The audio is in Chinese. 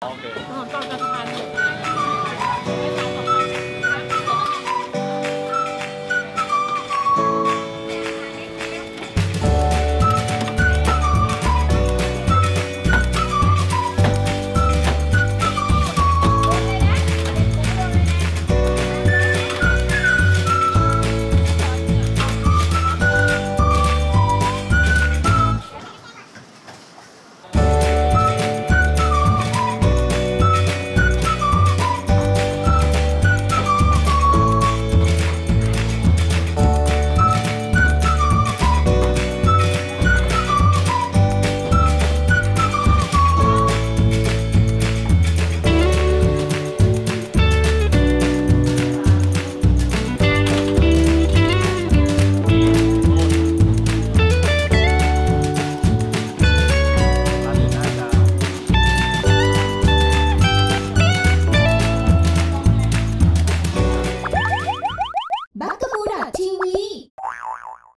OK，然后到这摊子。TV。